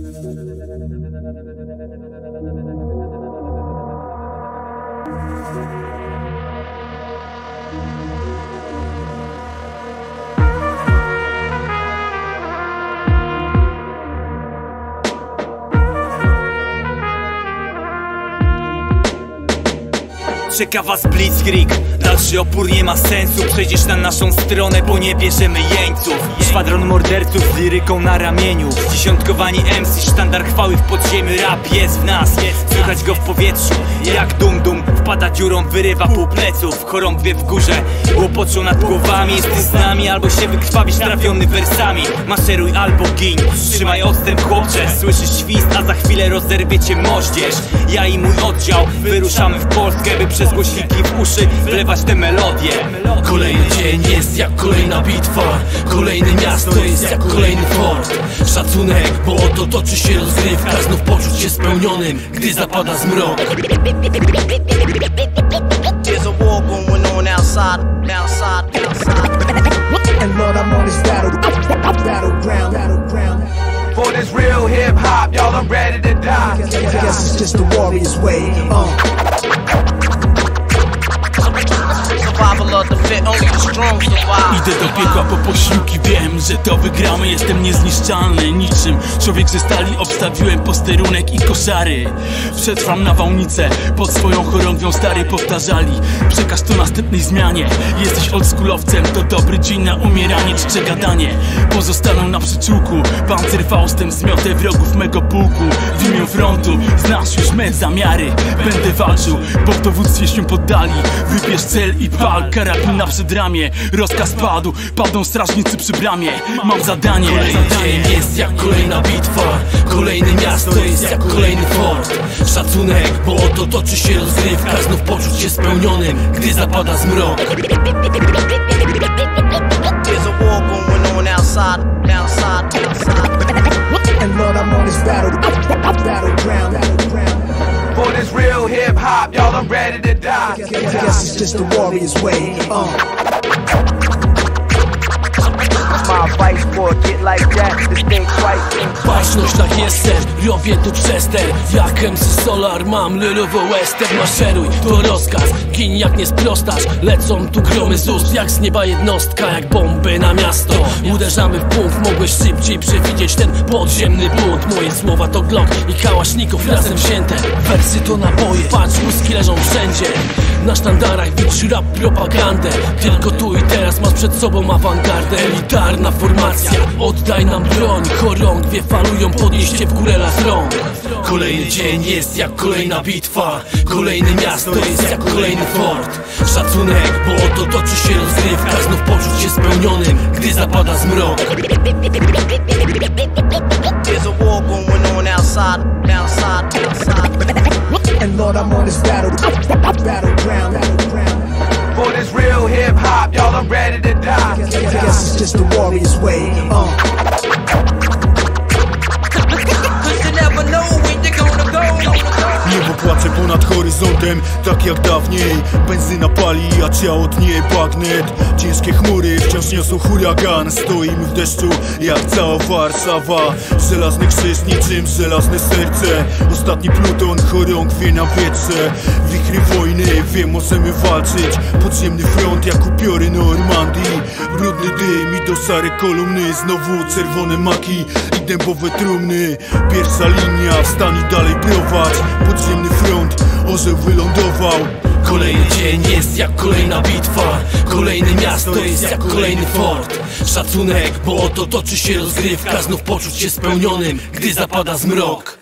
Thank you. Czeka was blitzkrieg. Dalszy opór nie ma sensu. Przejdziesz na naszą stronę, bo nie bierzemy jeńców. Szwadron morderców z liryką na ramieniu. Dziesiątkowani MC, sztandar chwały w podziemiu. Rap jest w nas, słychać go w powietrzu. Jak dum dum, wpada dziurą, wyrywa pół pleców. Chorągwie w górze, łopoczą nad głowami. Jesteś z nami, albo się wykrwawisz trafiony wersami. Maszeruj albo gin, trzymaj odstęp chłopcze. Słyszysz świst, a za chwilę rozerwie cię moździerz. Ja i mój oddział wyruszamy w Polskę, by przez głośniki w uszy wlewać te melodie Kolejny dzień jest jak kolejna bitwa Kolejne miasto jest jak kolejny fort Szacunek, bo oto toczy się rozgrywka Znów poczuć się spełnionym, gdy zapada zmrok There's a war going on outside, outside, outside. And Lord, I'm on this battle, battleground, battleground. For this real hip hop, y'all, I'm ready to die. Guess, guess it's just the warrior's way. Uh. Idę do piekła po posiłki, wiem, że to wygramy. Jestem niezniszczalny, niczym. Człowiek ze stali Obstawiłem posterunek i koszary. Przetrwam nawałnicę, pod swoją chorągwią stary powtarzali. Przekaż to następnej zmianie. Jesteś oldschoolowcem, to dobry dzień na umieranie. Czcze gadanie Pozostaną na przyczółku. Pancer Faustem zmiotę wrogów mego pułku. W imię frontu, znasz już me zamiary. Będę walczył, bo dowództwie się poddali. Wybierz cel i pal, karabin na Rozkaz padł, padną strażnicy przy bramie Mam zadanie Kolejny dzień jest jak kolejna bitwa Kolejne miasto jest jak kolejny fort Szacunek, bo oto toczy się rozgrywka Znów poczuć się spełnionym, gdy zapada zmrok There's a war going on outside, outside, outside. And Lord, I'm on this battle, battleground, battleground. For this real hip hop, y'all, I'm ready to die. Guess, guess it's just the warrior's way. Uh. My. Baczność tak jestem, robię tu przester Jak MC Solar mam lylowo western Maszeruj, to rozkaz, gin jak nie sprostasz. Lecą tu gromy z ust, jak z nieba jednostka Jak bomby na miasto. Uderzamy w punkt, mogłeś szybciej przewidzieć ten podziemny bunt. Moje słowa to Glock i kałaszników razem wzięte. Wersy to naboje, patrz, łuski leżą wszędzie Na sztandarach widzisz rap propagandę. Tylko tu i teraz masz przed sobą awangardę. Elitarna formacja, oddaj nam broń. Chorągwie falują, podnieście w górę las rąk Kolejny dzień jest jak kolejna bitwa. Kolejne miasto jest jak kolejny fort. Szacunek, bo oto toczy się rozgrywka Znów poczuć się spełnionym, gdy zapada zmrok. There's a war going on outside, outside, outside. And Lord, I'm on this battle, battleground, battleground. For this real hip hop, y'all, I'm ready to die. Guess, guess it's just the warrior's way. Uh. Cause you never know when you're gonna go. Niebo płacze ponad horyzontem, tak jak dawniej Benzyna pali, a ciało tnie bagnet Ciężkie chmury wciąż niosą huragan. Stoimy w deszczu, jak cała Warszawa. Żelazny krzyż niczym żelazne serce. Ostatni pluton chorągwie na wietrze. Wichry wojny, wiem możemy walczyć. Podziemny front jak upiory Normandii. Brudny dym i do szare kolumny. Znowu czerwone maki i dębowe trumny. Pierwsza linia, wstań i dalej prowadź. Podziemny front, orzeł wylądował Kolejny dzień jest jak kolejna bitwa. Kolejne miasto jest jak kolejny fort. Szacunek, bo oto toczy się rozgrywka Znów poczuć się spełnionym, gdy zapada zmrok